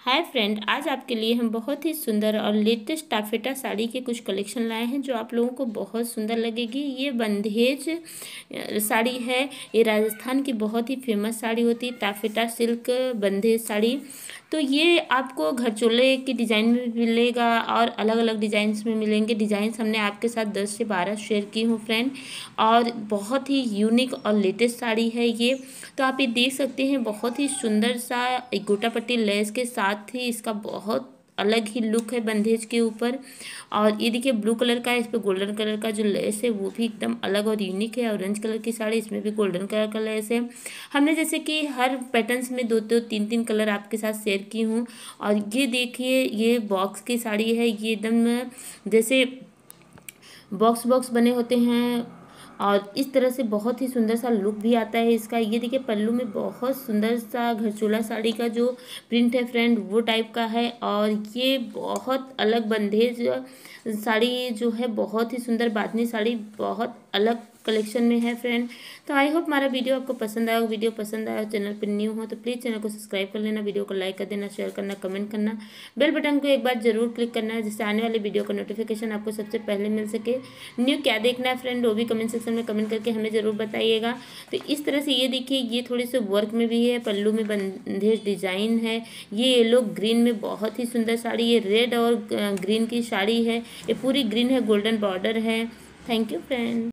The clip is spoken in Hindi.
हाय फ्रेंड आज आपके लिए हम बहुत ही सुंदर और लेटेस्ट टाफेटा साड़ी के कुछ कलेक्शन लाए हैं, जो आप लोगों को बहुत सुंदर लगेगी। ये बंदेज साड़ी है। ये राजस्थान की बहुत ही फ़ेमस साड़ी होती है टाफेटा सिल्क बंदेज साड़ी। तो ये आपको घर चोले की डिज़ाइन में मिलेगा और अलग अलग डिज़ाइंस में मिलेंगे। डिज़ाइंस हमने आपके साथ दस से बारह शेयर की हूँ फ्रेंड और बहुत ही यूनिक और लेटेस्ट साड़ी है ये। तो आप ये देख सकते हैं, बहुत ही सुंदर सा गोटा पट्टी लेस के साथ ही इसका बहुत अलग ही लुक है बंदेज के ऊपर। और ये देखिए, ब्लू कलर का है, इस पर गोल्डन कलर का जो लेस है, वो भी एकदम अलग और यूनिक है। ऑरेंज कलर की साड़ी, इसमें भी गोल्डन कलर का लेस है। हमने जैसे कि हर पैटर्न्स में दो दो, तीन तीन कलर आपके साथ शेयर की हूँ। और ये देखिए, ये बॉक्स की साड़ी है, ये एकदम जैसे बॉक्स बॉक्स बने होते हैं और इस तरह से बहुत ही सुंदर सा लुक भी आता है इसका। ये देखिए, पल्लू में बहुत सुंदर सा घरचोला साड़ी का जो प्रिंट है फ्रेंड, वो टाइप का है। और ये बहुत अलग बंधेज साड़ी जो है, बहुत ही सुंदर बादनी साड़ी, बहुत अलग कलेक्शन में है फ्रेंड तो आई होप हमारा वीडियो आपको पसंद आया वीडियो पसंद आया चैनल पर न्यू हो तो प्लीज़ चैनल को सब्सक्राइब कर लेना। वीडियो को लाइक कर देना शेयर करना कमेंट करना। बेल बटन को एक बार ज़रूर क्लिक करना है, जिससे आने वाले वीडियो का नोटिफिकेशन आपको सबसे पहले मिल सके। न्यू क्या देखना है फ्रेंड वो भी कमेंट सेक्शन में कमेंट करके हमें ज़रूर बताइएगा। तो इस तरह से ये देखिए, ये थोड़ी से वर्क में भी है, पल्लू में बंदेज डिज़ाइन है। ये येलो ग्रीन में बहुत ही सुंदर साड़ी, ये रेड और ग्रीन की साड़ी है। ये पूरी ग्रीन है गोल्डन बॉर्डर है। Thank you friend